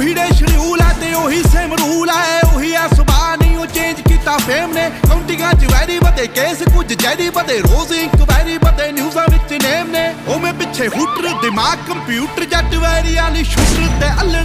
ਉਹੀ ਡੇ ਸ਼ਡਿਊਲ ਹੈ ਤੇ ਉਹੀ ਸੇਮ ਰੂਲ ਹੈ ਉਹੀ ਆ ਸੁਭਾ ਨਹੀਂ, ਉਹ ਚੇਂਜ ਕੀਤਾ ਫੇਮ ਨੇ। ਕਾਉਂਟਿੰਗਾਂ ਚ ਵੈਰੀ ਬਦੇ ਕੇਸ ਕੁਝ ਜੈਰੀ ਬਦੇ ਰੋਜ਼ ਇਨਕੁਆਇਰੀ ਬਦੇ ਨਿਊਜ਼ਾਂ ਵਿੱਚ ਨੇਮ ਨੇ। ਉਹ ਮੈਂ ਪਿੱਛੇ ਹੂਟਰ, ਦਿਮਾਗ ਕੰਪਿਊਟਰ ਜੱਟ ਵੈਰੀਆਂ ਲਈ ਸ਼ੂਟਰ ਤੇ ਅੱਲੇ